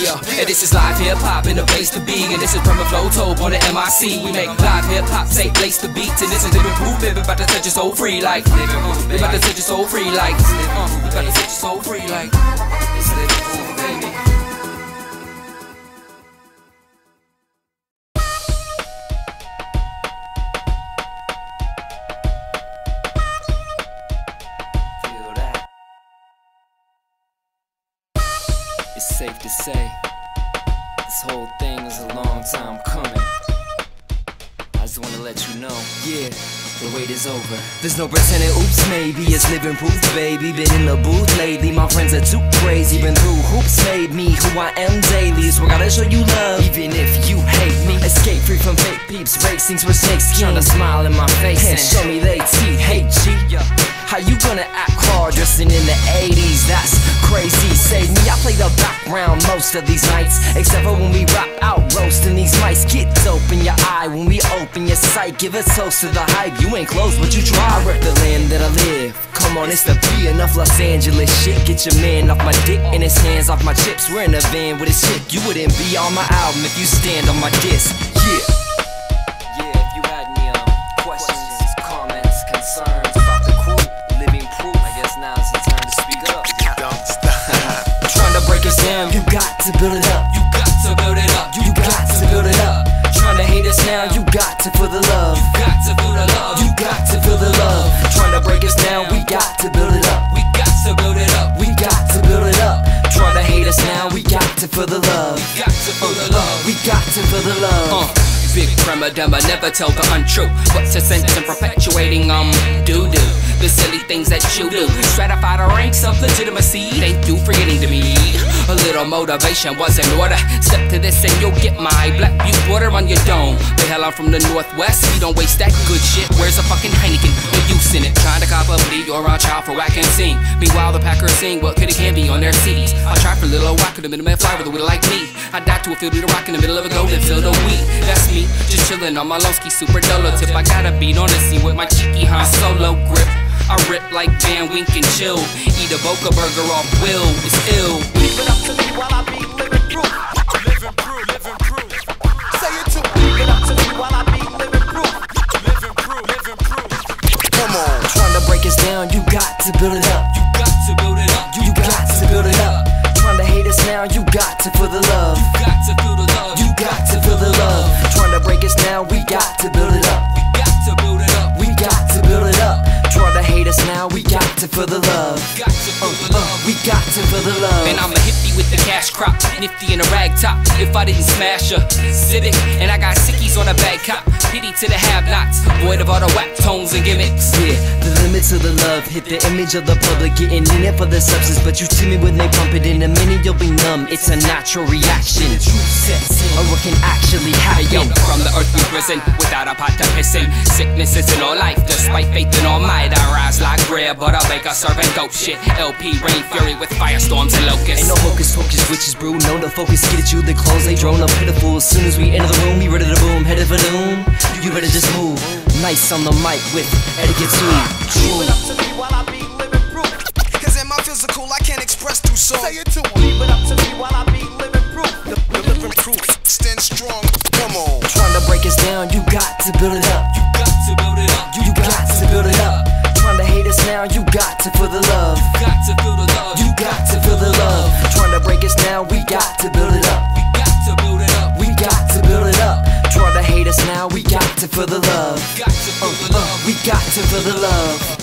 yeah. And this is live hip hop in the place to be. And this is from a flow told on the MIC. We make live hip hop, say place to beat. And this is living proof, living about to set your soul free like. We about to set your soul free like. We about to set your soul free like. Is over. There's no pretending, oops, maybe it's living proof, baby. Been in the booth lately, my friends are too crazy. Been through hoops, made me who I am daily. So I gotta show you love, even if you hate me. Escape free from fake peeps, racings with snakes, trying to smile in my face and show me they teeth. Hey, G, how you gonna act hard dressing in the 80s? That's crazy. Save me, I play the background most of these nights, except for when we rap out roasting these mics. Get dope in your eye when we open your sight. Give a toast to the hype. You ain't close, but you try. I Rep the land that I live. Come on, it's the P enough Los Angeles shit. Get your man off my dick and his hands off my chips. We're in a van with his chick. You wouldn't be on my album if you stand on my disc. Yeah, down, you got to build it up. You got to build it up. You, got to build it up. Trying to hate us now, you got to feel the love. You got to feel the love. You got to feel the love. Trying to break us down, we got to build it up. We got to build it up. We got to build it up. Trying to hate us now, we got to feel the love. We got to feel the love. We got to feel the love. Uh. Big prima donna, never tell the untrue. What's the sense in perpetuating um doo doo? The silly things that you do. Stratify the ranks of legitimacy. Thank you for getting to me. A little motivation was in order. Step to this and you'll get my Black Butte Porter on your dome. The hell I'm from the northwest. We don't waste that good shit. Where's a fucking Heineken? In it. Trying to cop a beat or a child for whack and sing. Meanwhile, the Packers sing what could it can be on their CDs. I try for a little whack in the middle man fly with a wheel like me. I died to a field of rock in the middle of a golden field of wheat. That's me, just chillin' on my Lowski super dolo tip. I gotta beat on the scene with my cheeky Han Solo grip. I rip like Van Wink and chill. Eat a Boca burger off will. It's ill. Leave it up to me while I be living proof. Down, you got to build it up. You got to build it up. You, got to build it up. Trying to hate us now, you got to feel the love. You got to feel the love. You got to feel the love. Trying to break us down, we got to build it up. We got to build it up. We got to build it up. Trying to hate us now, we got to feel the love. Got to feel the love. And I'm a hippie with the cash crop, nifty in a rag top. If I didn't smash a Civic, and I got sickies on a bag cop. Pity to the have-nots, void of all the whack tones and gimmicks. Yeah, the limits of the love hit the image of the public, getting in it for the substance. But you me when they pump it in a minute, you'll be numb. It's a natural reaction. Or what can actually happen. Yo, from the earth we risen without a pot to piss in. Sickness isn't all life, despite faith in all might. I rise like bread, but I bake a serving dope shit. LP rain fury with firestorms and locusts. Ain't no hocus pocus, witches brew, no to focus. Get at you, the clothes they drone up pitiful. As soon as we enter the room, we ready to boom, headed for doom. You better just move. Nice on the mic with etiquette too. Leave it up to me while I be living proof. Cause in my physical, I can't express through song. Say it to me. Leave it up to me while I be living proof. Living proof. Stand strong. Come on. Trying to break us down, you got to build it up. You got to build it up. You, got to build it up. Hate us now, you got to feel the love. You got to feel the love. You got to feel the love. Trying to break us down, we got to build it up. We got to build it up. We got to build it up. Trying to hate us now, we got to feel the love. Got to feel the love. We got to feel the uh, uh, love.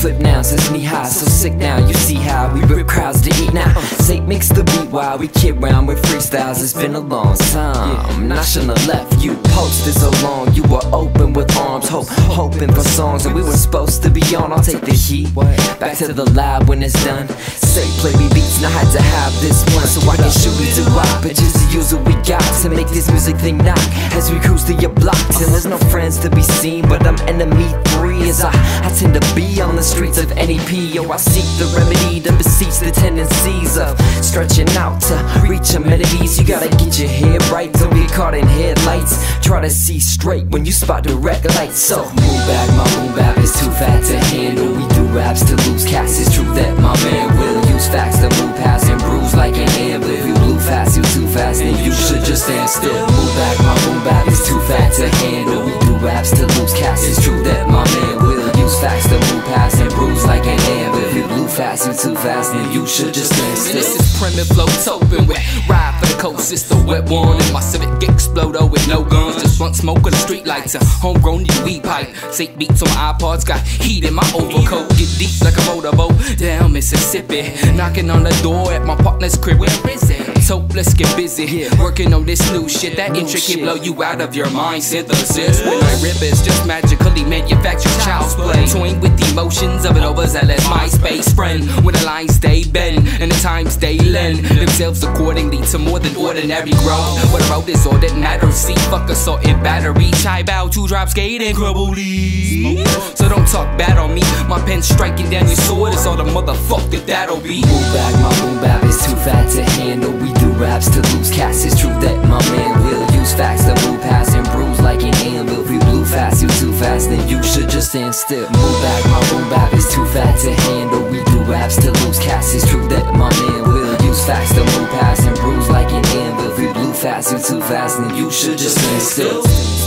Flip now, since knee high, so sick now. You see how we rip crowds to eat. Now, Zay makes the beat while we kid round with freestyles. It's been a long time. I shouldn't have left you posted so long. You were open with arms, hope, hoping for songs that we were supposed to be on. I'll take the heat back to the lab when it's done. Say, play me beats, and I had to have this one so I can shoot it to rock. But use what we got to make this music thing knock as we cruise through your block And there's no friends to be seen, but I'm enemy three as I, I tend to be on the streets of NEP. Yo, oh, I seek the remedy to beseech the tendencies of stretching out to reach amenities. You gotta get your head right, don't be caught in headlights. Try to see straight when you spot direct lights. So move back, my boom bap is too fat to handle. We do raps to lose cats. It's true that my man will use facts to move past and bruise like an ant. But if you blew fast, you too fast, then you should just stand still. Move back, my boom back is too fat to handle. We do raps to lose cats. It's true that my man will use facts to move past and bruise like an. But if you blew fast, you too fast, then you should just stand And this is Primitive Flow Topin with Ride for the Coast. It's the wet one and my Civic Explodo with no guns. Just blunt smoke on the street lights. A homegrown new weed pipe. Sick beats on my iPods. Got heat in my overcoat. Get deep like a motorboat down Mississippi. Knocking on the door at my partner's crib. Where is it? So let's get busy. Working on this new shit. That intricate shit. blow you out of your mind. Synthesis. When I rip it's just magically manufactured child's play. Toying with the emotions of an overzealous MySpace friend. When the lines stay bend and the times they lend themselves accordingly to more than ordinary growth. What I wrote is all that matters. See, fuck assault and battery. Chai bow, two drop skate and crumbly. So don't talk bad on me. My pen striking down your sword is all the motherfucker that'll be. Move back, my boom bap is too fat to handle. We do raps to lose cats. It's true that my man will use facts to move past and bruise like an anvil. If you blew fast, you too fast, then you should just stand still. Move back, my boom bap is too fat to handle. We do raps to lose cats. It's true that my man will use facts to move past and bruise like an anvil. If you blew fast, you too fast, then you should just stand still.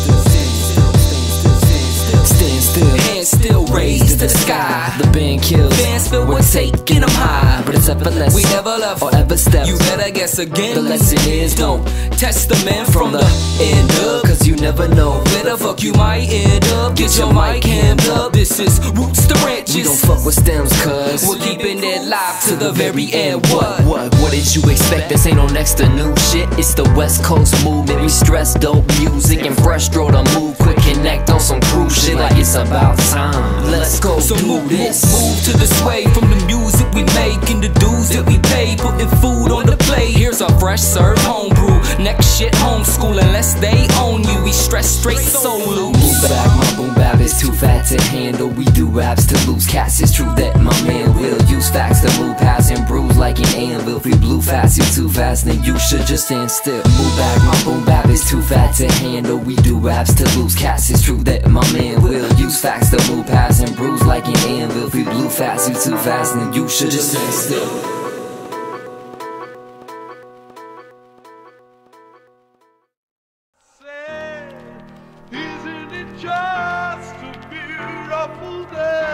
Stand still. Hands still raised to the sky. The band kills. Fans feel we're taking them high. But it's effortless. We never left or ever stepped. You better guess again. The lesson is don't test the man from, from the, the end up. Cause you never know. Where the fuck you might end up? Get your mic hand up. This is Roots to Branches. We don't fuck with stems, cuz. We're keeping it live to the very end. What? What? What did you expect? This ain't no next to new shit. It's the West Coast movement. We stress dope music and fresh throw to move quick. Connect on some cruise shit like it's about time. Let's go So do move, this. move to the sway from the music we make and the dues that we pay, putting food on the plate. Here's our fresh serve homebrew. Next shit homeschool unless they own you. We stress straight so loose. Move back, my boom bap is too fat to handle. We do raps to lose cats. It's true that my man will use facts to move past and bruise like an anvil. If we blew fast, you too fast, then you should just stand still. Move back, my boom bap is too fat to handle. We do raps to lose cats. It's true that my man will use facts to move past and bruise like an anvil. If we blew fast, you too fast, then you should just stand still. Beautiful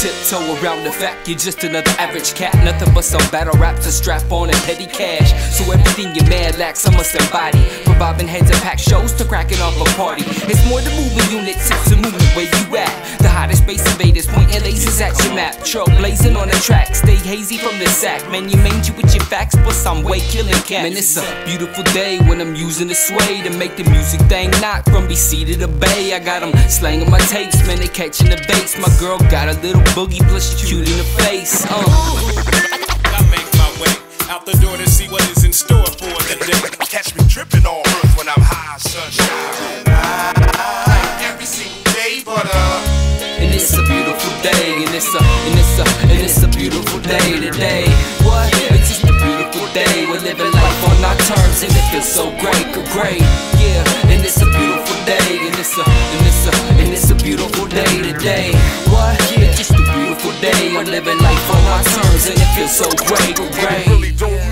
tiptoe around the fact you're just another average cat. Nothing but some battle raps to strap on and petty cash. So everything your man lacks, I must embody. From bobbing heads and pack shows to cracking off a party. It's more than moving units, it's a movement where you at. The hottest space invaders pointing lasers at your map. Trailblazing on the track, stay hazy from the sack. Man, you mangy with your facts, but I'm way killing cats. Man, it's a beautiful day when I'm using the sway to make the music thing knock from BC to the Bay. I got them slanging my tapes, man, they catching the bass. My girl got a little boogie, plus she cute in the face. Uh. I make my way out the door to see what is in store for the day. Catch me tripping on earth when I'm high, sunshine. Beautiful day. What? It's just a beautiful day. We're living life on our terms, and it feels so great, great. Yeah, and it's a beautiful day, and it's a, and it's a, and it's a beautiful day today. What? Yeah, it's just a beautiful day. I'm living life on my terms and it feels so great, great.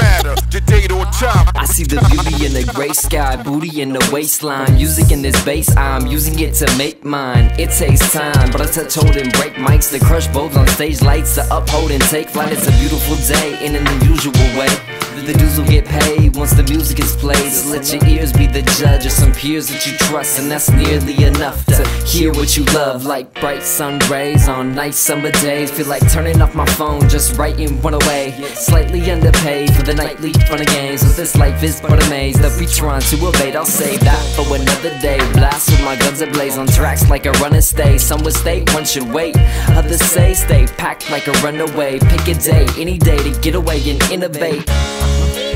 Or time. I see the beauty in the gray sky, booty in the waistline. Music in this bass, I'm using it to make mine. It takes time, but I touch, hold, and break mics to crush bows on stage lights to uphold and take flight. It's a beautiful day in an unusual way. The dues will get paid once the music is played. So let your ears be the judge of some peers that you trust, and that's nearly enough to hear what you love. Like bright sun rays on nice summer days. Feel like turning off my phone, just writing one away. Slightly underpaid for the nightly fun of games. But this life is but a maze that we trying to evade. I'll save that for another day. Blast with my guns ablaze on tracks like a running stay. Some would stay, one should wait. Others say stay packed like a runaway. Pick a day, any day to get away and innovate.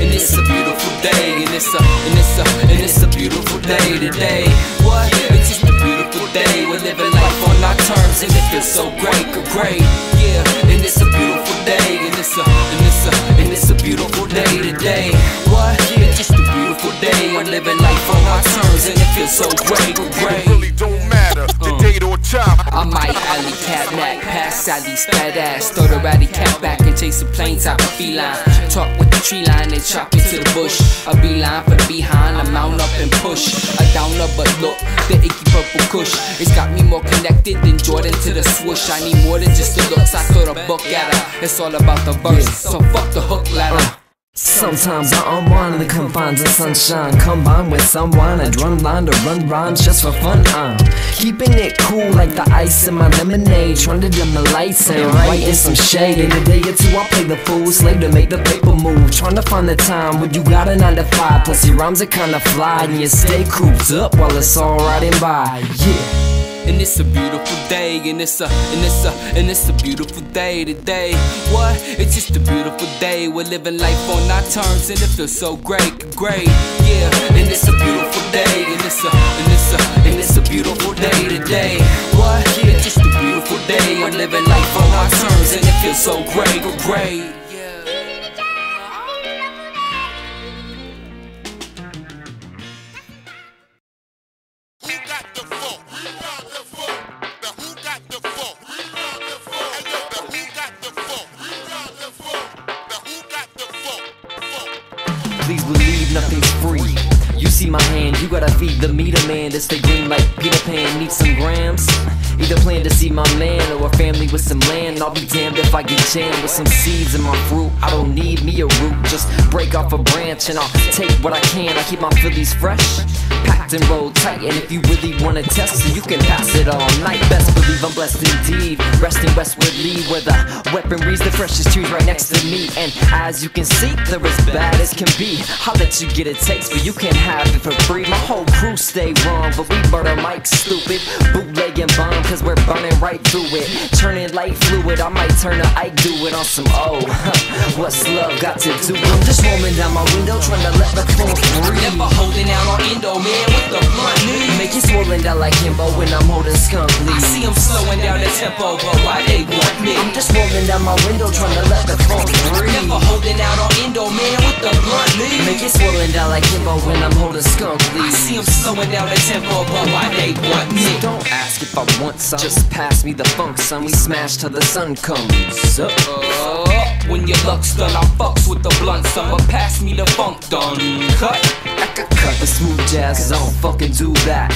And it's a beautiful day, and it's a, and it's a, and it's a beautiful day today. What? It's just a beautiful day. We're living life on our terms, and it feels so great, great. Yeah, and it's a beautiful day, and it's a, and it's a, and it's a beautiful day today. What? Day. We're living life on our terms, and it feels so great, It great. really don't matter the uh. date or time. I might alley cat knack, pass Sally's fat ass, throw the ratty cat back and chase a plane top of feline. Talk with the tree line and chop into the bush. A beeline for the behind, I mount up and push. A downer, but look, the icky purple kush. It's got me more connected than Jordan to the swoosh. I need more than just the looks, I throw the book at her. It's all about the verse, so fuck the hook ladder. Sometimes I unwind in the confines of sunshine. Combined with some wine, a drum line to run rhymes just for fun I'm keeping it cool like the ice in my lemonade. Trying to dim the lights and writing some shade. In a day or two I play the fool, slave to make the paper move. Trying to find the time when you got a 9 to 5 Plus your rhymes are kinda fly. And you stay cooped up while it's all riding by. Yeah And it's a beautiful day, and it's a, and it's a, and it's a beautiful day today. What? It's just a beautiful day. We're living life on our terms, and it feels so great, great. Yeah, and it's a beautiful day, and it's a, and it's a, and it's a beautiful day today. What? It's just a beautiful day. We're living life on our terms, and it feels so great, great. I'll be damned if I get jammed with some seeds in my fruit. I don't need me a root, just break off a branch and I'll take what I can. I keep my Phillies fresh, packed and rolled tight. And if you really wanna test it, you can pass it all night. Best believe I'm blessed indeed. Resting westwardly where the weaponry's the freshest trees right next to me. And as you can see, they're as bad as can be. I'll let you get a taste, but you can't have it for free. My whole crew stay wrong, but we murder Mike stupid. Bootleg and bomb, cause we're burning right through it. Turning light fluid, I might turn to Ike, do it on some oh. What's love got to do? I'm just rolling down my window, trying to let the phone breathe. Never holding out on Indo, man, the blunt knee. Make it swollen down like Kimbo when I'm holding skunk I leaves. see 'em slowing down the tempo, but why they want me? I'm just rolling down my window, trying to let the phone breathe. Never holding like Kimbo when I'm holding skunk I leaves. see 'em slowing down the tempo, but why they want me? So don't ask if I want some. Just pass me the funk, son. We smash till the sun comes up. Uh, when your luck's done, I fucks with the blunt. Summer pass me the funk done. Cut. I could cut the smooth jazz, I don't fucking do that.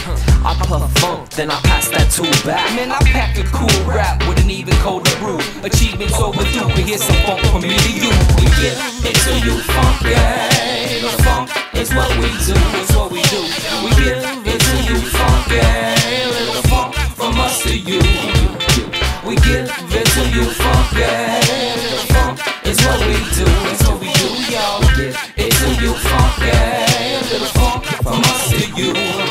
I puff funk, then I pass that tool back. Man, I pack a cool rap with an even colder brew. Achievements overdue, but here's some funk from me to you. We get into you funky. The funk is what we do, it's what we do. We get into you funky. The funk from us to you. We give it to you funky. The funk is what we do, is what we do, y'all. We give it to you funky. Little funk from us to you.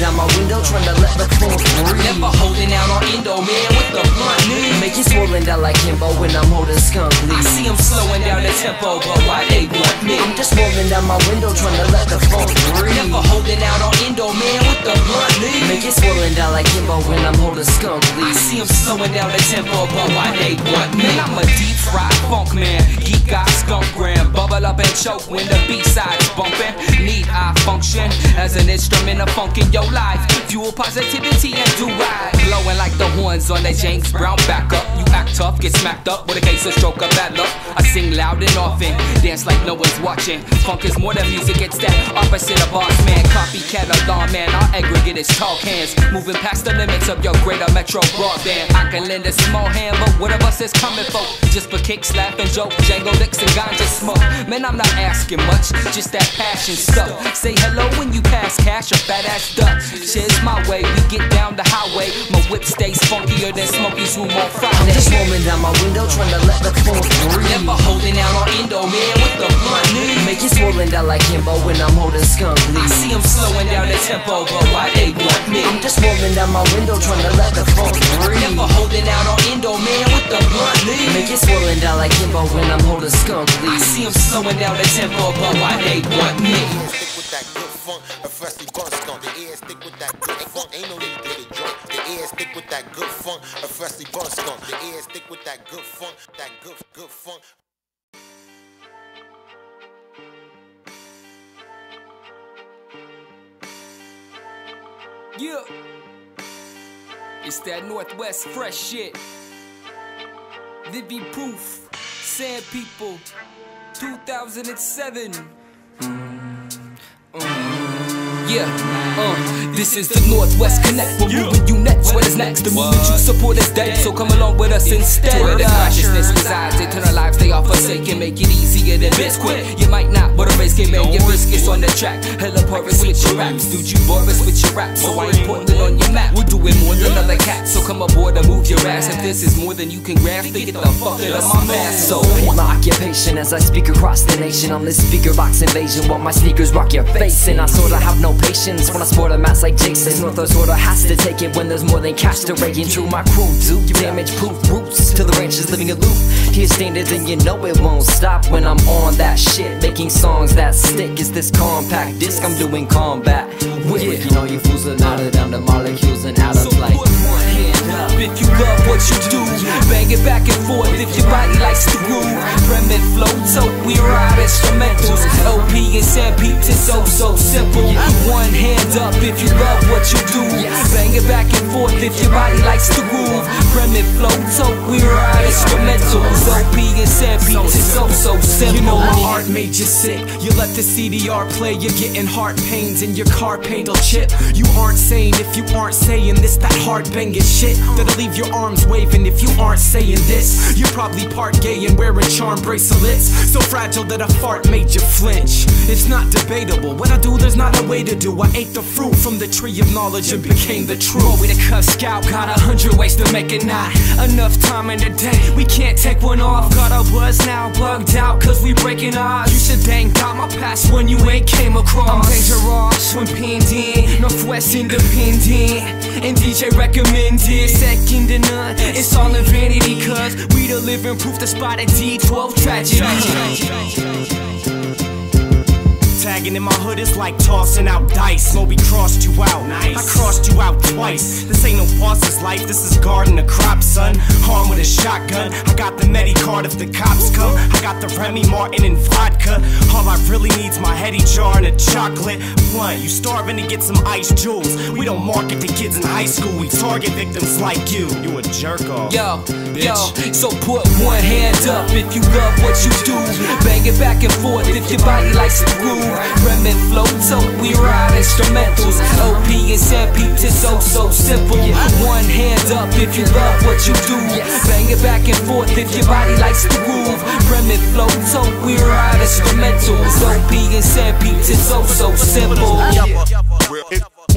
Down my window, trying to let the funk breathe. Never holding out on Indo, man, with the blunt knee. Make it swollen down like Kimbo when I'm holding skunk I leaves. see 'em slowing down the tempo, but why they want me? I'm just rolling down my window, trying to let the funk breathe. Never holding out on Indo, man, with the blunt knee. Make it swollen down like Kimbo when I'm holding skunk I leaves. see 'em slowing down the tempo, but why they want me? I'm a deep fried funk man, geek guy, skunk gram, bubble up and choke when the B-side's bumping. Need I function as an instrument of funk in your life? Fuel positivity and do right. Glowing like the horns on that James Brown backup. You act tough, get smacked up with a case of stroke of bad luck. I sing loud and often, dance like no one's watching. Funk is more than music, it's that opposite of boss man. Copycat alarm man, our aggregate is talk hands. Moving past the limits of your greater metro broadband. I can lend a small hand, but what of us is coming for? Just for kicks, laughing, joke, Django licks, and ganja smoke. Man, I'm not asking much, just that passion stuff. Say hello when you pass cash, a fat ass duck. Shit's my way, we get down the highway. My whip stays funkier than Smokey's room on I'm Friday. just rolling down my window trying to let the funk breathe. Never holding out on Indo, man, with the blunt knee. Make it swollen down like Kimbo when I'm holding skunk I leaves. see them slowing down the tempo, but why they want me? I'm just rolling down my window trying to let the funk breathe. Never holding out on Indo, man, with the blunt knee. Make it swollen down like Kimbo when I'm holding skunk I leaves. see them slowing down the tempo, but why they want me? Stick with that good funk, a freshly bun skunk. Stick with that good funk. Ain't no need to get drunk. The ears stick with that good funk, a freshly bun skunk. The ears stick with that good funk, that good good funk. Yeah. It's that Northwest fresh shit. Living proof. Sand people. 2007. Mm-hmm. Yeah, uh, this is the Northwest Connect. We're moving you next. What is next? The movement you support is dead, so come along with us instead. Where the consciousness resides, eternal lives they are forsaken. Make it easier than biscuit. You might not, but a race game man, your risk is on the track. Hella porous with your raps, dude. You Boris with your rap, so I ain't putting it on your map. We're doing more than other cats, so come aboard and move your ass. If this is more than you can grasp, then get the fuck out of my mask. So my occupation as I speak across the nation on this speaker box invasion. While my sneakers rock your face, and I sorta have no patience when I sport a mask like Jason. North sorta has to take it when there's more than cash to rake into my crew. Do damage proof roots to the branches living aloof. Here standards and you know it won't stop when I'm on that shit. Making songs that stick. Is this compact disc I'm doing combat with? You know you fools are not down to molecules and out of So if you love what you do. Bang it back and forth if your body likes to groove. Remit flow, so we ride instrumentals. LP and Sapient is so so simple. One hand up if you love what you do. Bang it back and forth if your body likes to groove. Remit flow, so we ride instrumentals. LP and Sapient is so so simple. You know my art made you sick. You let the CDR play, you're getting heart pains and your car paint'll chip. You aren't sane if you aren't saying this, that heart banging shit. That'll leave your arms waving if you aren't saying this. You're probably part gay and wearing charm bracelets. So fragile that a fart made you flinch. It's not debatable. What I do, there's not a way to do. I ate the fruit from the tree of knowledge and became the truth. With a cuss scout, got a hundred ways to make it not enough time in the day. We can't take one off. Got a buzz now, bugged out, cause we breaking odds. You should thank God my past when you ain't came across. I'm dangerous when pinned in, Northwest independent, and DJ recommended. Second to none, it's all in vanity, cause we the living proof the spot at D12 tragedy. Tagging in my hood is like tossing out dice. Moby crossed you out. Nice. I crossed you out twice. This ain't no boss's life, this is guarding the crop, son. Armed with a shotgun. I got the Medi card if the cops come. I got the Remy Martin and vodka. All I really need's my heady jar and a chocolate blunt. You starving to get some ice jewels. We don't market to kids in high school, we target victims like you. You a jerk off. Yo, yo, so put one hand up if you love what you do. Bang it back and forth if your body likes to groove. Remit flow, so we ride instrumentals. OP and Peeps is so, so simple. One hand up if you love what you do. Bang it back and forth if your body likes to groove. Remit flow, so we ride instrumentals. OP and Peeps is so, so simple.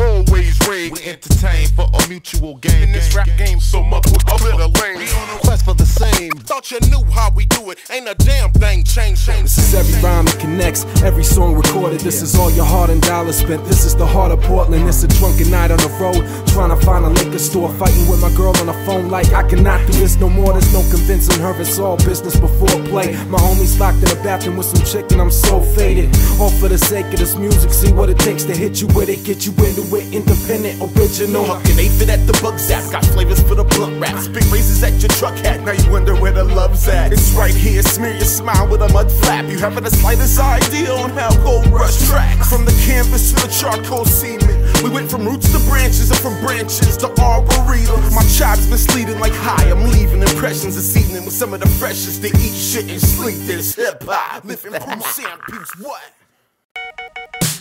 Always raid. We entertain for a mutual gain. In this rap game, so much we up in the lane. We on a quest for the same. Thought you knew how we do it. Ain't a damn thing changed. This is every rhyme that connects, every song recorded. This is all your heart and dollars spent. This is the heart of Portland. It's a drunken night on the road, trying to find a liquor store. Fighting with my girl on the phone, like I cannot do this no more. There's no convincing her. It's all business before play. My homies locked in the bathroom with some chick, and I'm so faded. All for the sake of this music. See what it takes to hit you with it, get you into it, independent. original. Hucking aphid at the bug zap, got flavors for the blunt raps. Big razors at your truck hat, now you wonder where the love's at. It's right here, smear your smile with a mud flap. You haven't the slightest idea on how gold rush tracks. From the canvas to the charcoal cement, we went from roots to branches and from branches to arboretum. My chop's misleading like high. I'm leaving impressions this evening with some of the freshest. They eat shit and sleep this hip hop. Living from Sam Peeps, what?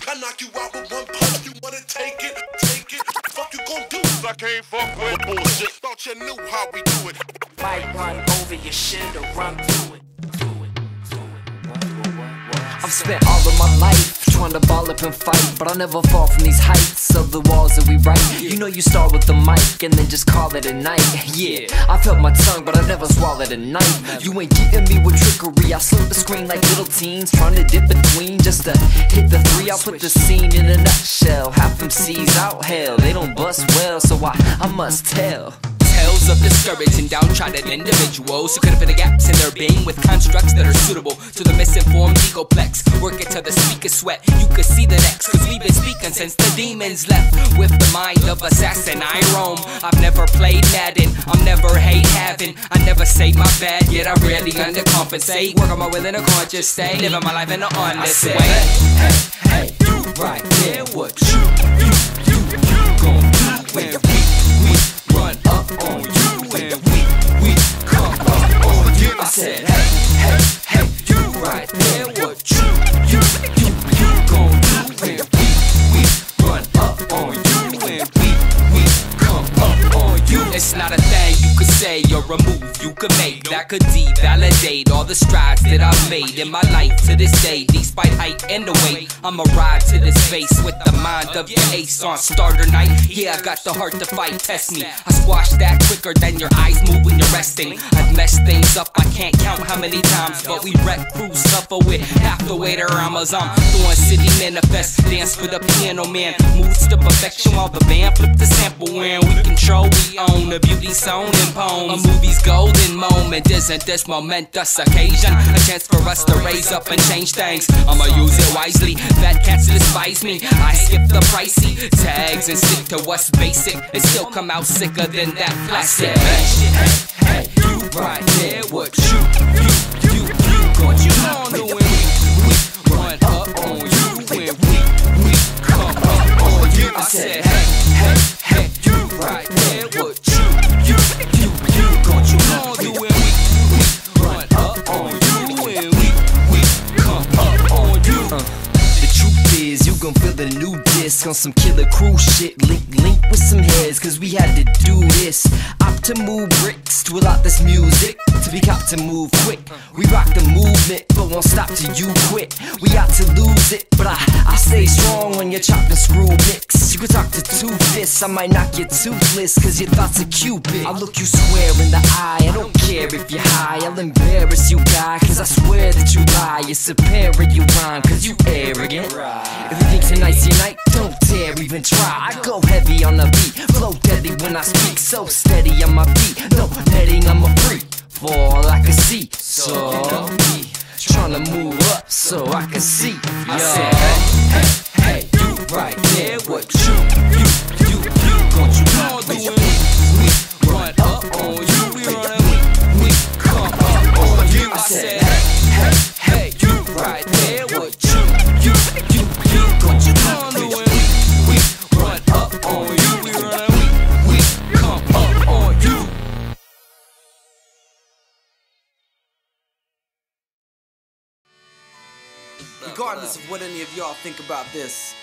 I knock you out with one punch. You wanna take it? Take it. Fuck you gon' do? I can't fuck with bullshit. Thought you knew how we do it. Might run over your shit or run through it. do it do it I've spent all of my life trying to ball up and fight, but I'll never fall from these heights of the walls that we write. You know, you start with the mic and then just call it a night. Yeah, I felt my tongue, but I never swallowed a knife. You ain't getting me with trickery. I slip the screen like little teens, trying to dip between just to hit the three. I'll put the scene in a nutshell. Half them C's out hell, they don't bust well, so I, I must tell. Tales of discouraging downtrodden individuals who could fill the gaps in their being with constructs that are suitable to the misinformed egoplex. Work it till the speakers sweat. You could see the next, cause we've been speaking since the demons left. With the mind of assassin, I roam. I've never played Madden, I'm never hate having. I never say my bad, yet I rarely undercompensate. Work on my will in a conscious state, living my life in an honest way. Hey, hey, you right there, what you, you, you, you gon' do when we, we run up on you and we, we come up on you. I said, hey, hey, hey, you right there, what you, you, you, you gon' do when we, we run up on you and we It's not a thing you could say or a move you could make that could devalidate all the strides that I've made in my life to this day. Despite height and the weight, I'ma ride to this face with the mind of the ace on starter night. Yeah, I got the heart to fight, test me. I squash that quicker than your eyes move when you're resting. I've messed things up, I can't count how many times, but we wreck crews suffer with half the weight of Ramos. I'm throwing city manifest, dance for the piano man, moves to perfection while the band flip the sample when we control, we own the beauty zone in poems. A movie's golden moment, isn't this momentous occasion? A chance for us to raise up and change things. I'ma use it wisely. Fat cats despise me. I skip the pricey tags and stick to what's basic. And still come out sicker than that plastic. Hey, hey, hey, you right there, what you, you, you, you gon' you when we, we run up on you when we, we come up on you. I said, gon' feel the new disc on some killer crew shit. Link, link with some heads, cause we had to do this. Opt to move bricks to a lot this music. To be cop to move quick. We rock the movement, but won't stop till you quit. We got to lose it, but I, I stay strong when you're chopped and screw mix. You can talk to two fists, I might knock you toothless, cause your thoughts are cupid. I'll look you square in the eye, I don't care if you're high, I'll embarrass you, guy, cause I swear that you lie. You're superior, you rhyme, cause you arrogant. If think tonight's your night, don't dare even try. I go heavy on the beat, flow deadly when I speak, so steady on my feet. No netting, I'm a freak. For all I can see, so me tryna move up so I can see. I said, hey, hey, hey, you right there, what you, you, you, you you gon' do Regardless of what any of y'all think about this,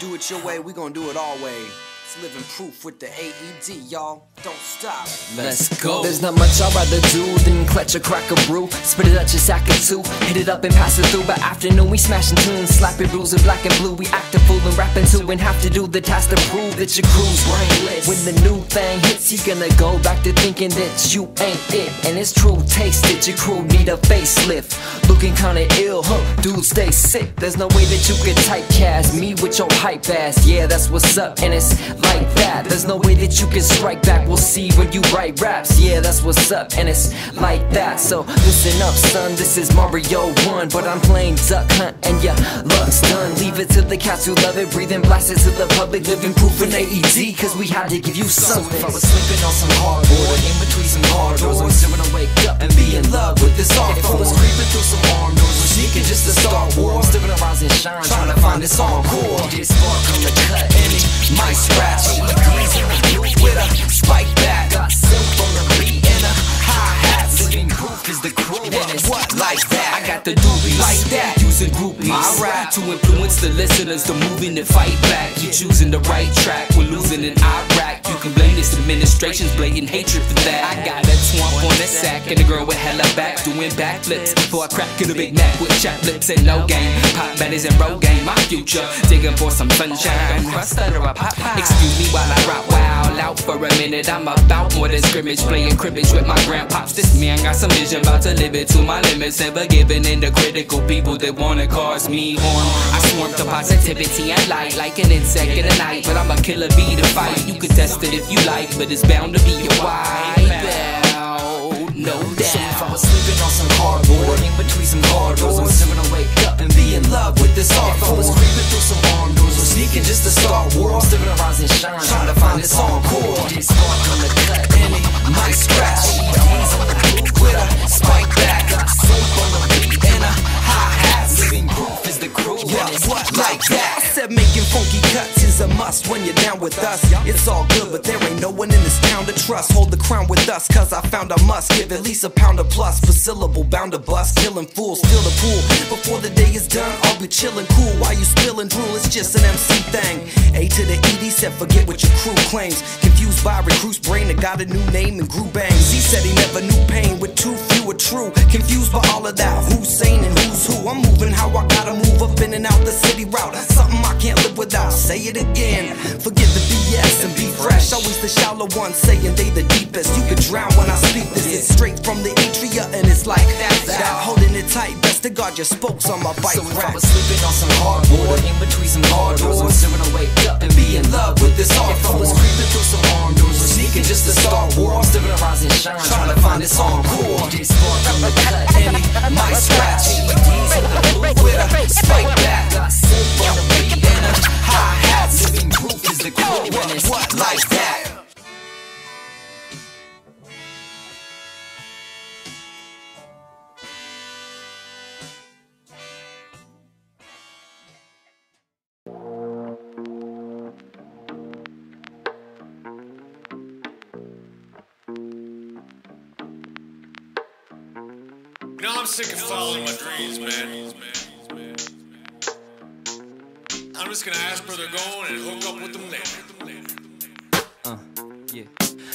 do it your way, we gonna do it our way. It's living proof with the AED, y'all. Don't stop. Let's go. There's not much I'd rather do than clutch a crack a brew. Spit it out your sack or two. Hit it up and pass it through. By afternoon, we smashing tunes. Slapping rules in black and blue. We act a fool and rapping too. And have to do the task to prove that your crew's brainless. When the new thing hits, you gonna go back to thinking that you ain't it. And it's true, taste it. Your crew need a facelift. Looking kinda ill, huh? Dude, stay sick. There's no way that you could typecast me with your hype ass. Yeah, that's what's up. And it's like that. There's no way that you can strike back. We'll see when you write raps. Yeah, that's what's up, and it's like that. So listen up, son. This is Mario 1, but I'm playing Duck Hunt, and your luck's done. Leave it to the cats who love it, breathing blast it to the public, living proof in AED, cause we had to give you something. So if I was sleeping on some hardboard, in between some hard doors, I'm still gonna wake up and be in love with this art If I was creeping through some arm doors, or sneaking just to Star Wars, still gonna rise and shine, trying to find this encore. Get spark on the cut, and it might scratch. Booth with a spike back. Got beat and a hi-hat. Living proof is the crew, what like that. I got the doobies that. Groupies to influence the listeners to move in and fight back. Keep choosing the right track. We're losing in Iraq. You can blame this administration's blatant hatred for that. I got a swamp on the sack and a girl with hella back doing backflips. Before I crack in a big neck with chap lips and no game. Pop baddies and road game. My future digging for some sunshine. Crust under a pop pie. Excuse me while I rock wild out for a minute. I'm about more than scrimmage, playing cribbage with my grandpops. This man got some vision, about to live it to my limits. Never giving in to critical people that wanna cause me harm. I swarm to positivity and light like an insect in the night. But I'm a killer bee to fight. You can test it if you like, but it's bound to be your wipe. No doubt. So if I was sleeping on some cardboard, in between some hard doors, I'm still gonna wake up and be in love with this art If I was creeping through some arm doors, or sneaking just to Star Wars, still gonna rise and shine, trying to find this encore. Get spark on the cut, and it might scratch. EDs on the booth with a spike back. Soap on the like that. I said making funky cuts is a must when you're down with us. It's all good, but there ain't no one in this town to trust. Hold the crown with us, cause I found I must give at least a pound of plus. per syllable. Bound to bust, killing fools, fill the pool. Before the day is done, I'll be chilling cool. While you spilling drool, it's just an MC thing. A to the ED said, forget what your crew claims. Confused by recruits, brain that got a new name and grew bangs. He said he never knew pain with too few are true. Confused by all of that, who's sane and who's who. I'm moving how I gotta move up in and out the city route. Something I can't live without. Say it again. Forget the BS and be fresh. Always the shallow ones saying they the deepest. You could drown when I speak this. It's straight from the atria and it's like that. That holding it tight. Best to guard your spokes on my bike So if I was sleeping on some hardboard, in between some hard doors, I'm still gonna wake up and be in love with this art If I was creeping through some arm doors, or sneaking just to Star Wars, still gonna rise and shine, trying to find this encore. Get spark on the cut, and might scratch. Back. And a hi-hat. Living proof is the like that. Sick of following my dreams, man. I'm just gonna ask where they're going and hook up with them later.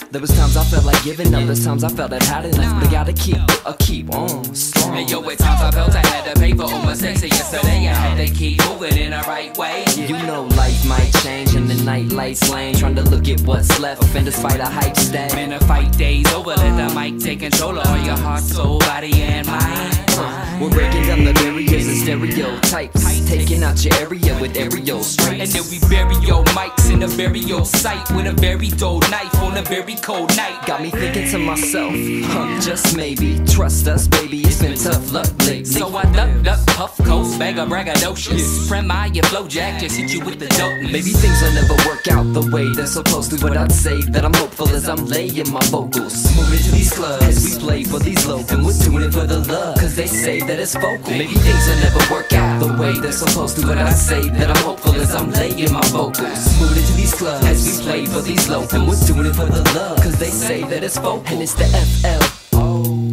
Uh. There was times I felt like giving up, there's times I felt I'd had enough, but I gotta keep, I keep on strong. And yo, at times I felt I had to pay for all mistakes. And yesterday I had to keep moving in the right way. You know life might change in the night lights lane Trying to look at what's left and despite a hype stay Man, the fight days over. Let the mic take control of all your heart, soul, body, and mind. Uh, We're breaking down the barriers and stereotypes Taking out your area with aerial strikes. And then we bury your mics in a burial site with a very dull knife on a very cold night. Got me thinking to myself, huh, just maybe. Trust us baby, it's been tough luck lately. So I ducked up, puff coast, bag of braggadocious. Premi your flow jack, just hit you with the dopeness. Maybe things will never work out the way they're supposed to. But I'd say that I'm hopeful as I'm laying my vocals. Moving to these clubs as we play for these locals And we're doing it for the love, cause they say that it's vocal. Maybe things will never work out the way they're supposed to But I'd say that I'm hopeful as I'm laying my vocals. Moving to these clubs? As we play for these locals? And we're doing it for the love, cause they say that it's vocal. And it's the FL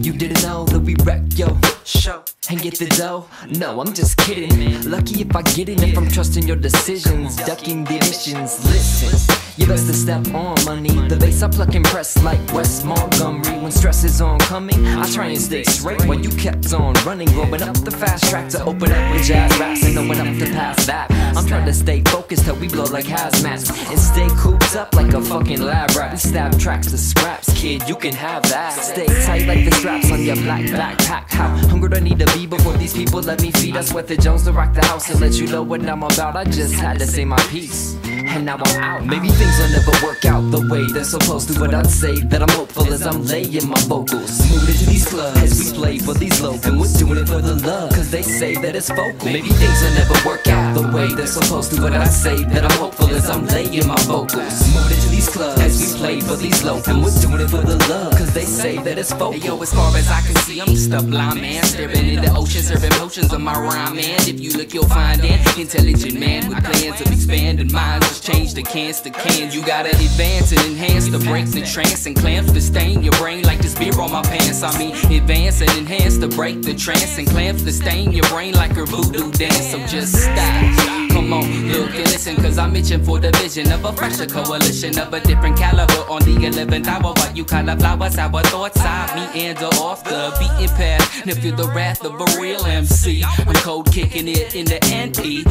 you didn't know that we wreck yo show and get the dough? No, I'm just kidding. Lucky if I get it, if I'm trusting your decisions, ducking the emissions. Listen, you best to step on money. The bass I pluck and press like Wes Montgomery. When stress is oncoming, I try and stay straight while you kept on running, growing up the fast track to open up with jazz raps and one up to pass that. I'm trying to stay focused till we blow like hazmats and stay cooped up like a fucking lab rat. We stab tracks to scraps, kid. You can have that. Stay tight like the straps on your black backpack. How hungry do I need to be before these people let me feed? I sweat the Jones to rock the house and let you know what I'm about. I just had to say my piece. and now I'm out. Maybe things will never work out the way they're supposed to, but I'd say that I'm hopeful as I'm laying my vocals. Moving into these clubs as we play for these locals. And we're doing it for the love, cause they say that it's vocal. Maybe things will never work out the way they're supposed to, but I say that I'm hopeful as I'm laying my vocals. Moving into these clubs as we play for these locals. And we're doing it for the love, cause they say that it's. Hey, yo, as far as I can see, I'm just a blind man staring in the ocean, serving potions on my rhyme. And if you look, you'll find an intelligent man with plans of expanding minds. Just change the cans to cans. You gotta advance and enhance to break the trance and clamps to stain your brain like this beer on my pants. I mean, advance and enhance to break the trance and clamps to stain your brain like a voodoo dance. So just stop. Come on, look and listen, cause I'm itching for the vision of a fresher coalition of a different caliber on the 11th hour. While you cauliflowers, our thoughts I meander off the beaten path. And feel the wrath of a real MC. I'm cold kicking it in the NEP.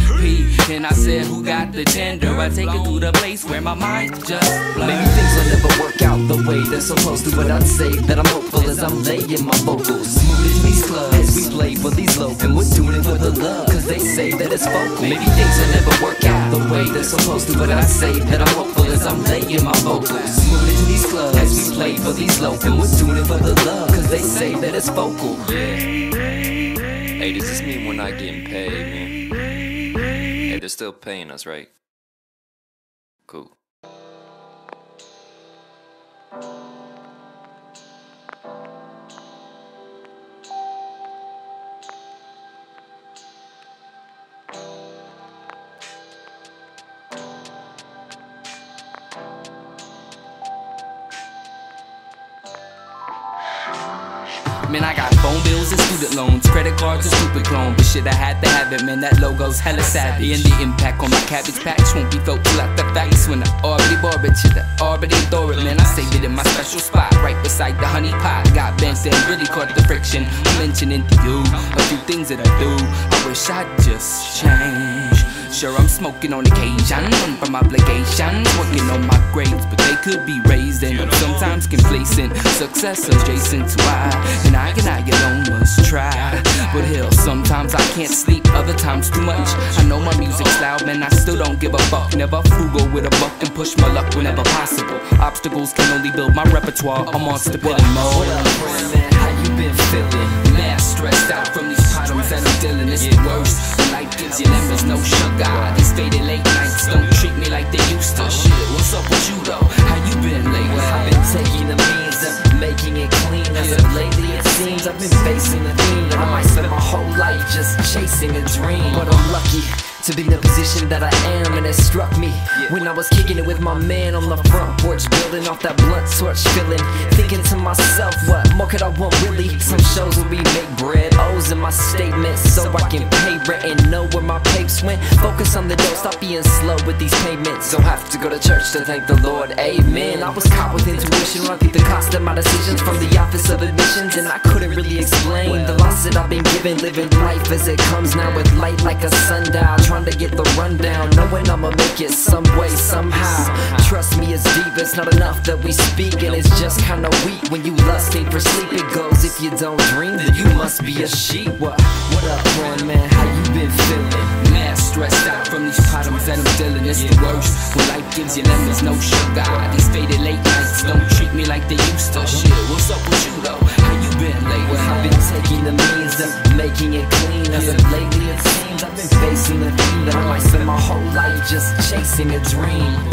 And I said, Who got the tender? I take it through the place where my mind just blows. Maybe things will never work out the way they're supposed to, but I'd say that I'm hopeful as I'm laying my vocals. Smooth as these clubs as we play for these locals. And we're doing it for the love, cause they say that it's vocal. Maybe things will never work out the way they're supposed to, but I say that I'm hopeful as I'm laying my vocals. Moving into these clubs as we play for these locals. And we're it for the love, cause they say that it's vocal. Hey, does this mean we're not getting paid, man? Hey, they're still paying us, right? Cool. Man, I got phone bills and student loans, credit cards and stupid clone. But shit, I had to have it, man. That logo's hella savvy. And the impact on my cabbage patch won't be felt till after facts. When I already it, shit, I already adore it, man. I saved it in my special spot, right beside the honey pot. Got bent and really caught the friction. I'm mentioning to you a few things that I do. I wish I'd just change. Sure, I'm smoking on occasion, run from obligations, working on my grades, but they could be raised and I'm sometimes complacent. Success adjacent to I, and I and I alone must try. But hell, sometimes I can't sleep, other times too much. I know my music's loud, man, I still don't give a fuck. Never frugal with a buck and push my luck whenever possible. Obstacles can only build my repertoire. I'm on stability mode. Been feeling? Man, stressed out from these problems that I'm dealing. It's the worst. Life gives you lemons, no sugar. These faded late nights don't treat me like they used to. Shit, what's up with you though? How you been lately? I've been taking the means making it clean. As of lately, it seems I've been facing the theme that I might spend my whole life just chasing a dream. But I'm lucky to be in the position that I am, and it struck me when I was kicking it with my man on the front porch, building off that blunt torch feeling. Thinking to myself, what more could I want really? Some shows where we make bread, O's in my statements, so I can pay rent and know where my papes went. Focus on the dough, stop being slow with these payments. Don't have to go to church to thank the Lord, amen. I was caught with intuition, running the cost of my decisions from the office of admissions, and I couldn't really explain the loss that I've been given, living life as it comes now with light like a sundial. Trying to get the rundown, knowing I'ma make it some way, somehow. Trust me, it's deep, it's not enough that we speak, and it's just kinda weak when you lusting for sleep. It goes, if you don't dream, then you must be a sheep. What, what up, friend, man? How you been feeling? Man, stressed out from these problems that I'm dealing. It's the worst. When life gives you lemons, no sugar. These faded late me like they used to. Shit, what's up with you though? How you been lately? Well, I've been taking the means of making it clean. As of lately, it seems I've been facing the theme that I might spend my whole life just chasing a dream.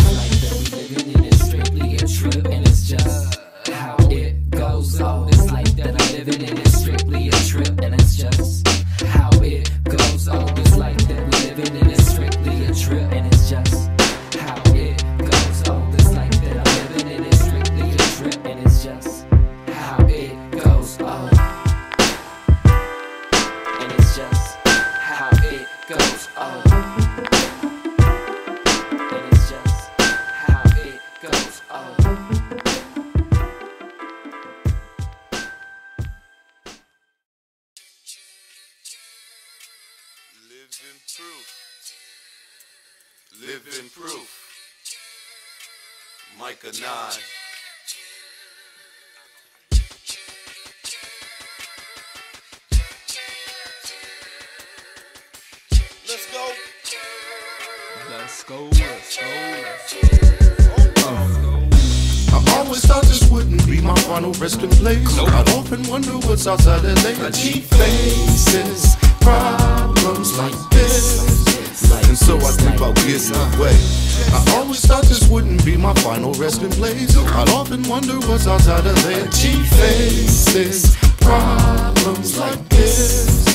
Problems like this.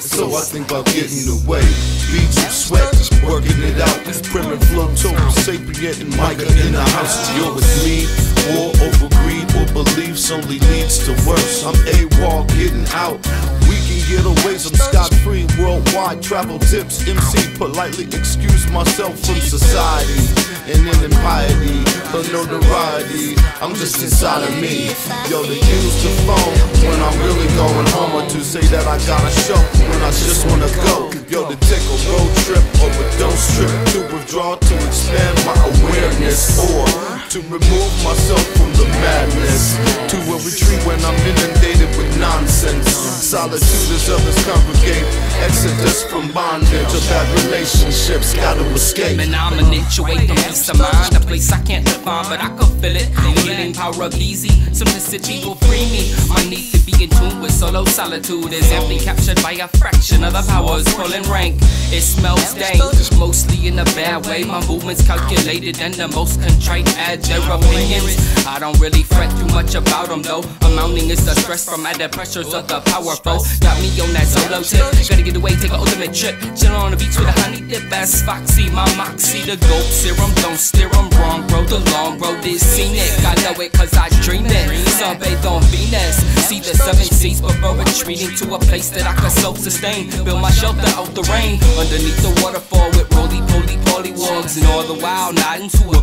So I think about getting away. Beats of sweat, just working it out. Prim and total Sapient and Myka in the house. You're with me. War over greed or beliefs only leads to worse. I'm AWOL getting out. We get away some scot free. Worldwide travel tips. MC politely excuse myself from society. And in impiety, for notoriety. I'm just inside of me. Yo, to use the phone when I'm really going home or to say that I got a show when I just wanna go. Yo, to take a road trip or a dose trip to withdraw to expand my awareness or to remove myself from the madness. To a retreat when I'm inundated with nonsense. Solitude as others congregate. Exodus from bondage of bad relationships. Gotta escape. Man, I'm an intuate the peace of mind. A place I can't define, but I can feel it. The healing power of easy. Simplicity will free me. My need to be in tune with solo solitude is amply captured by a fraction of the powers pulling rank. It smells dank, mostly in a bad way. My movements calculated and the most contrite add their opinions. I don't really fret too much about them though. Amounting is the stress from added pressures of the powerful. Got me on that solo tip. Gotta get away, take an ultimate trip. Chill on the beach with a honey dip ass Foxy. My moxie, the goat serum. Don't steer, I'm wrong, bro. The long road is scenic. I know it cause I dream it. Sunbathe on Venus. See the seven seas before retreating to a place that I could self sustain. Build my shelter out the rain. Underneath the waterfall with roly poly poly walls. And all the while nodding to a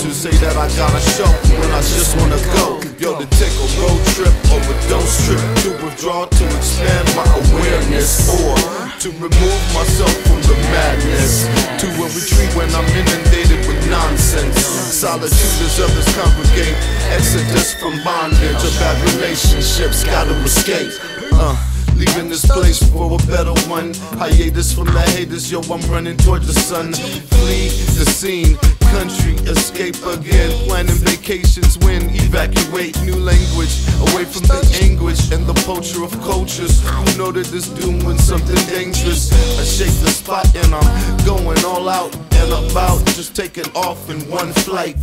to say that I got a show when I just wanna go. Yo, to take a road trip or a dose trip to withdraw to expand my awareness or to remove myself from the madness. To a retreat when I'm inundated with nonsense. Solitude as others congregate. Exodus from bondage of bad relationships. Gotta escape. Uh. Leaving this place for a better one. Hiatus from the haters, yo, I'm running towards the sun. Flee the scene, country, escape again. Planning vacations when evacuate new language. Away from the anguish and the poacher of cultures. Who know that this doom when something dangerous. I shake the spot and I'm going all out and about. Just taking off in one flight.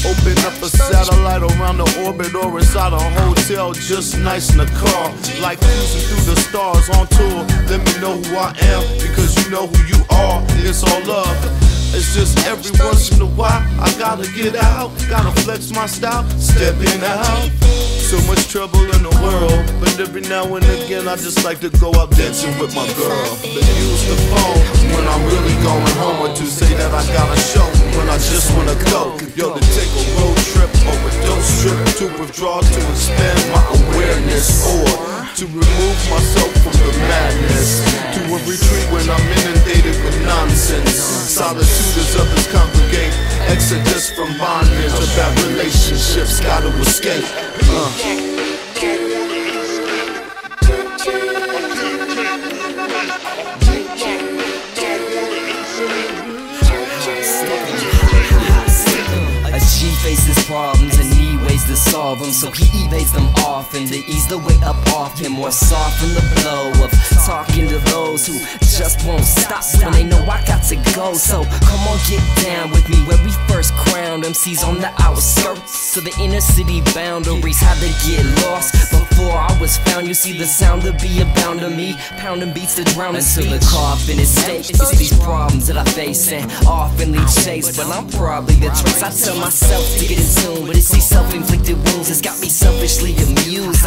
Open up a satellite around the orbit or inside a hotel, just nice in the car. Like cruising through the stars on tour. Let me know who I am because you know who you are. It's all love. It's just every once in a while I gotta get out, gotta flex my style, stepping out. So much trouble in the world, but every now and again I just like to go out dancing with my girl. But use the phone when I'm really going home or to say that I got a show when I just wanna go. Yo, to take a road trip or a dose trip to withdraw to expand my awareness or to remove myself from the madness. To a retreat when I'm inundated with nonsense. Solitude as others congregate. Exodus from bondage of bad relationships. Gotta escape. Uh. Faces problems and he ways to solve them. So he evades them often to ease the weight up off him or soften the blow of talking to those who just won't stop when they know I got to go. So come on, get down with me where we first crowned MCs on the outskirts to the inner city boundaries. How they get lost before I was found. You see the sound of be abound to me, pounding beats to drown until the coffin is staked. It's these problems that I face and often lead chase, but I'm probably the trace. I tell myself to get in tune, but it's these self-inflicted wounds that's got me selfishly amused.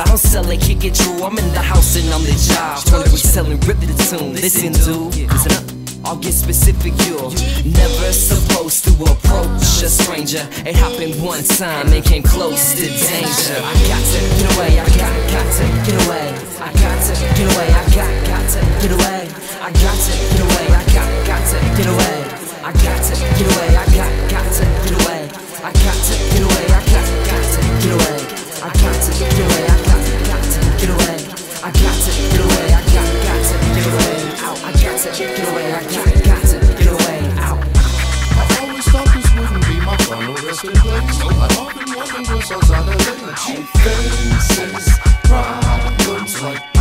I don't sell it, kick it true. I'm in the house and I'm the job. Wonder we selling rip the tune. Listen, dude, listen up. I'll get specific, you're never supposed to approach a stranger. It happened one time and came close to danger. I got to get away, I got, got to get away. I got to get away, I got, got to get away. I got to get away, I got, got to get away. I got to get away, I got, got to get away. I got to get away get away out. I always thought this wouldn't be my final resting place. I what's outside of the She faces problems like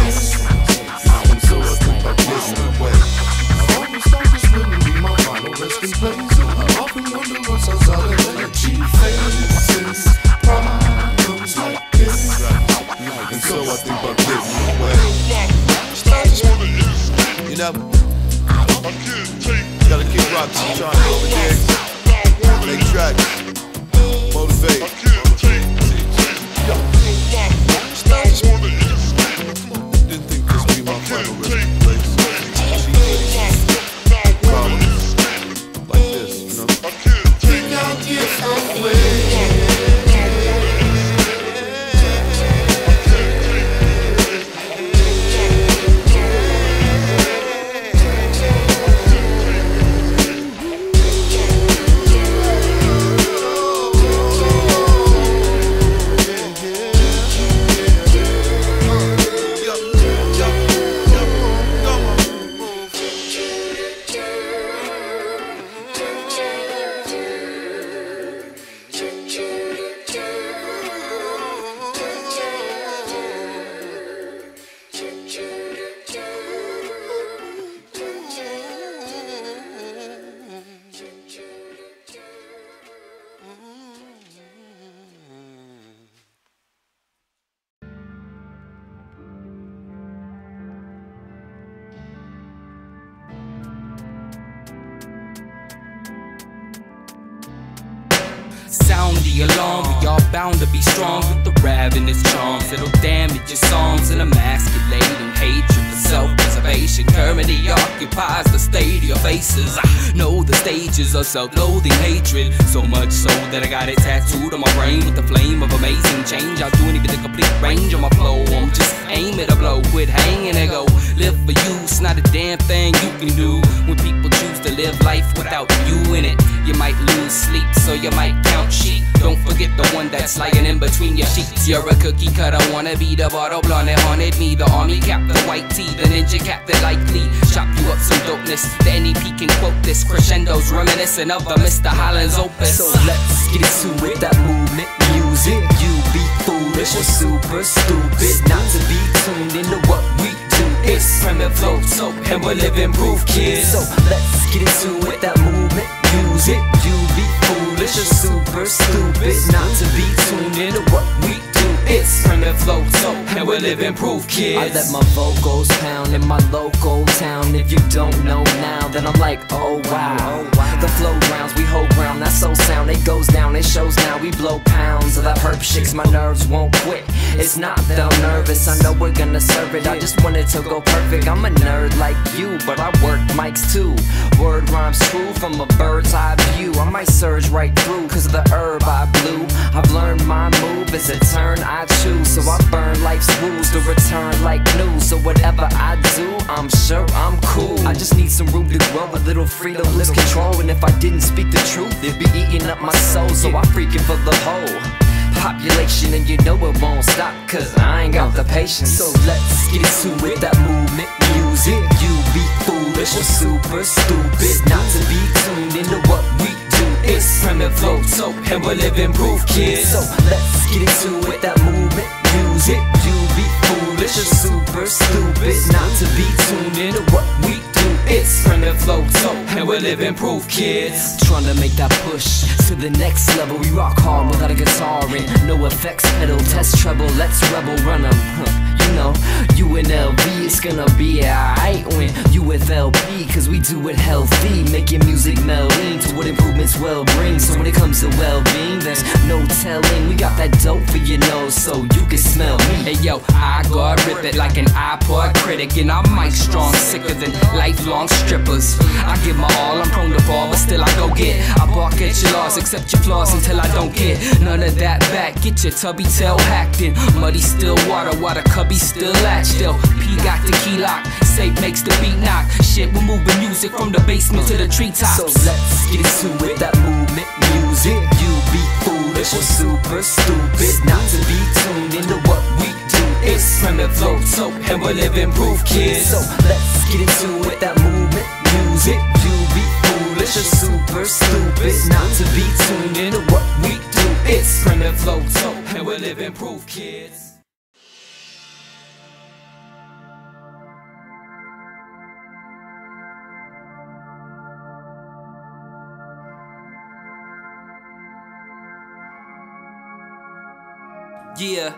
Alarm, we all bound to be strong with the ravenous charms. It'll damage your songs and emasculating hatred for self-preservation. Currently occupies the state of your faces. I know the stages of self-loathing hatred, so much so that I got it tattooed on my brain with the flame of amazing change. Outdoing even the complete range of my flow. I'm just aiming to blow, quit hanging and go. Live for you, it's not a damn thing you can do. When people choose to live life without you in it, you might lose sleep, so you might count sheep. Don't forget the one that's lying in between your sheets. You're a cookie cutter, wanna be the bottle blonde that haunted me. The army cap, the white tee, the ninja cap that likely chop you up some dopeness. The NEP can quote this crescendos reminiscent of a Mr. Holland's opus. So let's get into it. That movement music. You be foolish or super stupid not to be tuned into what. It's primitive flow, so and we're living proof, kids. So let's get into it. That movement use it. You be foolish or super stupid not to be tuned into what we. It's primitive flow, so and we're living proof, kids. I let my vocals pound in my local town. If you don't know now, then I'm like, oh wow. The flow rounds, we hold ground, that's so sound, it goes down, it shows now. We blow pounds of that herb shakes, my nerves won't quit. It's not that I'm nervous, I know we're gonna serve it. I just want it to go perfect. I'm a nerd like you, but I work mics too. Word rhymes true from a bird's eye view. I might surge right through, cause of the herb I blew. I've learned my move is a turn I choose. So I burn life's rules to return like new. So whatever I do, I'm sure I'm cool. I just need some room to grow, a little freedom, lose control. And if I didn't speak the truth, it'd be eating up my soul. So I'm freaking for the whole population, and you know it won't stop, cause I ain't got the patience. So let's get into it, that movement music. You be foolish or super stupid not to be tuned into what we do. It's primitive flow, so and we're living proof, kids. So let's get into it, that movement music. You be foolish or super stupid not to be tuned into what we do. It's primitive flow, so and we're living proof, kids. Trying to make that push to the next level. We rock hard without a guitar and no effects pedal. Test treble, let's rebel, run run 'em. Know, you and LV, it's gonna be alright when you with LP, cause we do it healthy, making music melding to what improvements will bring. So when it comes to well being, there's no telling. We got that dope for your nose, so you can smell me. Hey yo, I got rip it like an iPod critic, and I'm mic strong, sicker than lifelong strippers. I give my all, I'm prone to fall, but still I go get. I bark at your laws, accept your flaws until I don't get none of that back. Get your tubby tail hacked in muddy still water, water cubby still latched. Still, P got the key lock, safe makes the beat knock. Shit, we're moving music from the basement to the treetops. So let's get into it, that movement music. You be foolish or super stupid not to be tuned into what we do. It's primitive flow, so and we're living proof, kids. So let's get into it, that movement music. You be foolish or super stupid not to be tuned into what we do. It's primitive flow, so and we're living proof, kids. Yeah.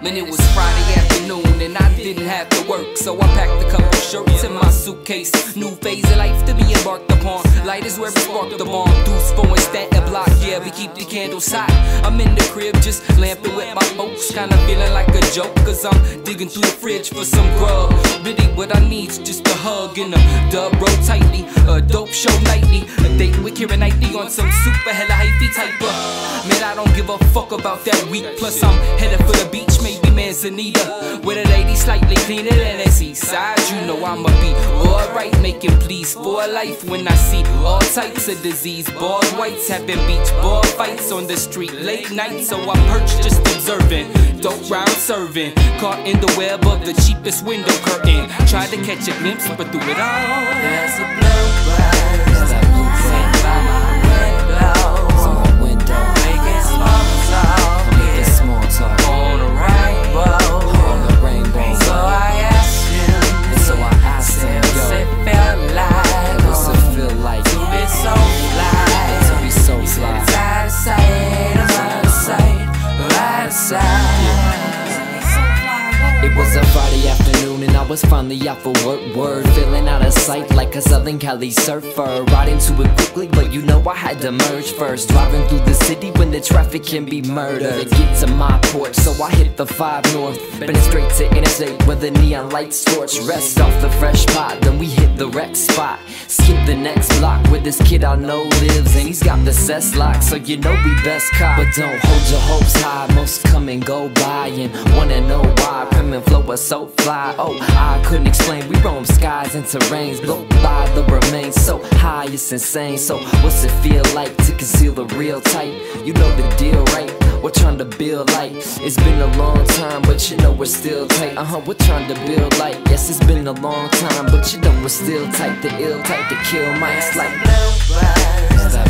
Man, it was Friday afternoon and I didn't have to work, so I packed a couple shirts in my suitcase. New phase of life to be embarked upon. Light is where we spark the bomb. Deuce four and stat a block, yeah, we keep the candles hot. I'm in the crib just lamping with my folks, kinda feeling like a joke, cause I'm digging through the fridge for some grub. Really, what I need's just a hug and a dub roll tightly. A dope show nightly. A date with Keira Knightley on some super hella hypey type of. Man, I don't give a fuck about that week. Plus, I'm headed for the beach, maybe Manzanita. With a lady slightly cleaner than east side. You know I'ma be alright, making pleas for life when I see all types of disease. Bald whites having beach ball fights on the street late night, so I perch just observing. Dope round serving, caught in the web of the cheapest window curtain. Tried to catch a glimpse, but through it all, there's a bluebird. Sight. It was a Friday afternoon and I was finally out for work. Word feeling out of sight like a Southern Cali surfer. Riding to it quickly, but you know I had to merge first. Driving through the city when the traffic can be murder. To get to my porch, so I hit the 5 north. Been straight to interstate where the neon lights scorch. Rest off the fresh pot, then we hit the wreck spot. Skip the next block where this kid I know lives, and he's got the cess lock, so you know we best cop. But don't hold your hopes high, most come and go by, and wanna know why. Prim and flow was so fly. Oh, I couldn't explain. We roam skies and terrains, blow by the remains so high, it's insane. So, what's it feel like to conceal the real type? You know the deal, right? We're trying to build like it's been a long time, but you know we're still tight. Uh huh, we're trying to build like yes, it's been a long time, but you know we're still tight. The ill type to kill mics like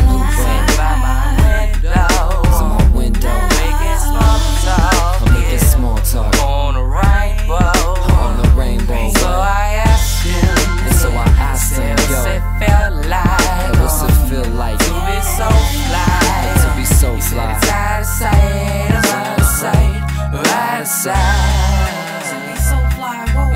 bluebird by my window. It's my window. Making small talk. I'm making small talk be so. Out of sight, I'm out of sight, out of sight.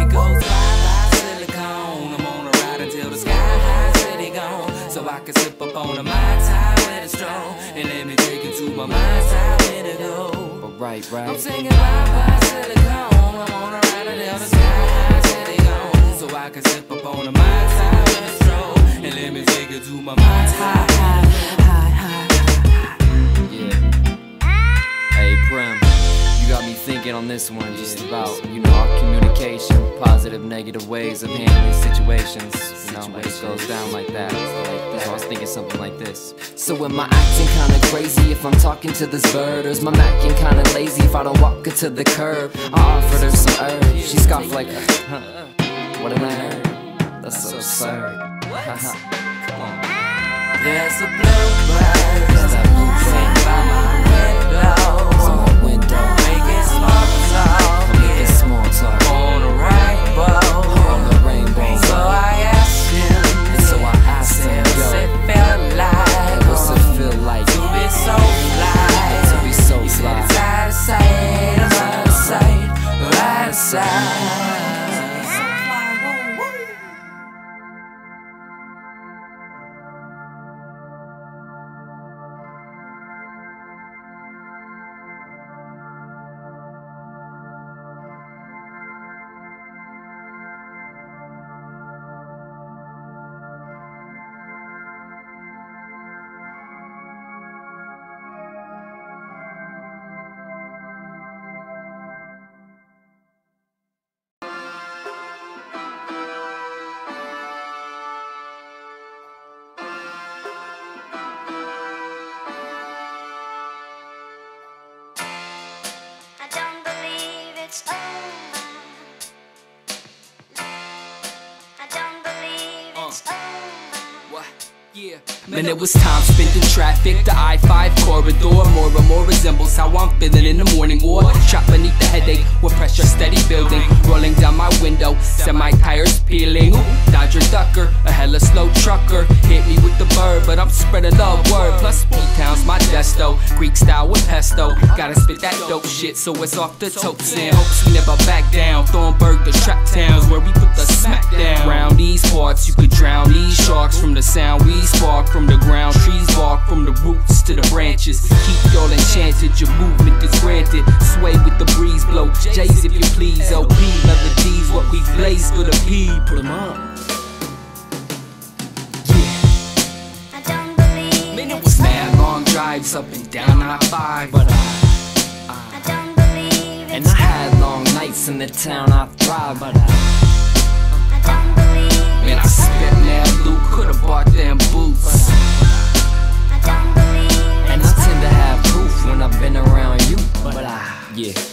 It goes bye silicone. I'm on a ride until the sky high city gone. So I can sip up on a my time when it's strong. And let me take it to my mind time when it go. Right, right. I'm singing bye bye silicone. I'm on a ride until the sky high city gone. So I can sip up on a my time when it's strong. And let me take it to my mind time. Thinking on this one just about, you know, our communication, positive, negative ways of handling situations. You know, it goes down like that. So I was thinking something like this. So am I acting kinda crazy if I'm talking to this bird? Or is my macking kinda lazy if I don't walk her to the curb? I offered her some herb. She scoffed like, huh, what am I heard? That's so absurd. Come on. There's a bluebird. There's a bluebird by my talk. I'm small talk. On a rainbow. On the rainbow. So I asked him. And so I asked him. Yo, what's it feel like? What's it feel like to be so fly? To be so fly. Out of sight. Out of sight. Out of sight. What? Man, it was time spent in traffic. The I 5 corridor more and more resembles how I'm feeling in the morning. Or trapped beneath the headache with pressure steady building. Rolling down my window, semi tires peeling. Dodger Ducker, a hella slow trucker. Hit me with the bird, but I'm spreading love word. Plus, P Town's my desto. Greek style with pesto. Gotta spit that dope shit, so it's off the totes and hopes we never back down. Thornburg, the trap towns where we put the smack down. Round these parts, you could drown these sharks from the sound we spark from the ground. Trees bark from the roots to the branches. Keep y'all enchanted, your movement is granted. Sway with the breeze, blow J's if you please. OP melodies, what we blaze for the P. Put 'em up. It was mad long drives up and down I-5 But I, I, And I had long nights in the town I thrive, but I, I mad loot, could've bought them boots. And I tend to have proof when I've been around you, but I, Yeah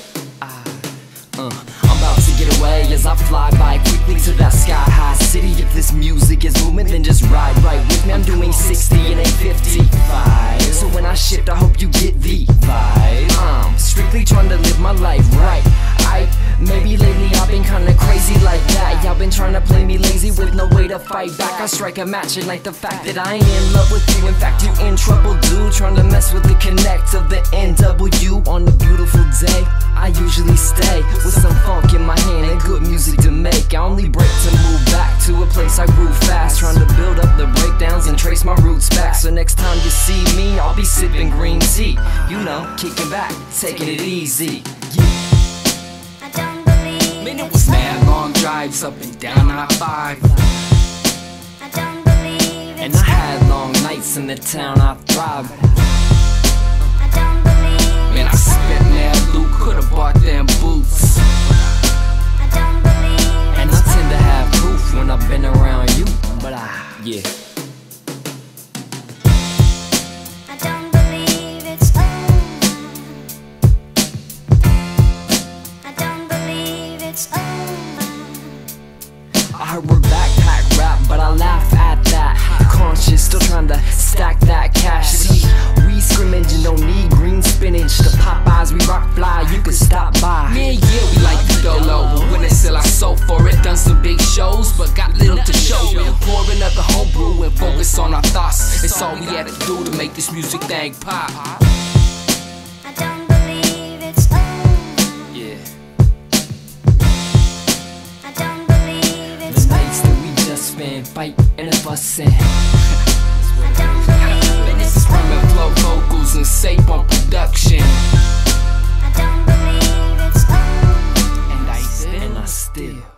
get away as I fly by quickly to that sky high city. If this music is movement, then just ride right with me. I'm doing 60 and 855. So when I shift, I hope you get the vibe. I'm strictly trying to live my life right. I maybe lately I've been kinda crazy like that. Y'all been trying to play me lazy with no way to fight back. I strike a match and like the fact that I ain't in love with you. In fact, you in trouble, dude. Trying to mess with the connect of the NW on a be sipping green tea. You know, kicking back, taking it easy. Man, it was mad long drives up and down I-5 I don't believe And I had long nights in the town I thrive. Man, I spent mad loot, could've bought them boots I don't believe And I tend to have proof when I've been around you, but I, Yeah Conscious, still trying to stack that cash. See, we scrimmage and don't need green spinach. The Popeyes, we rock fly, you can stop by. Yeah, yeah, we like to go low But when it's still I sold for it Done some big shows, but got little to show Pour another homebrew and focus on our thoughts It's all we had to do to make this music thing pop just spent fighting and fussing. And this is Permanent Flow Vocals and Safe on production And I and I still.